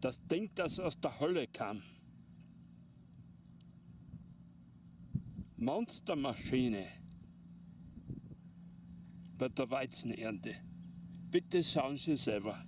Das Ding, das aus der Hölle kam. Monstermaschine bei der Weizenernte. Bitte schauen Sie selber.